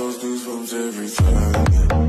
those goosebumps every time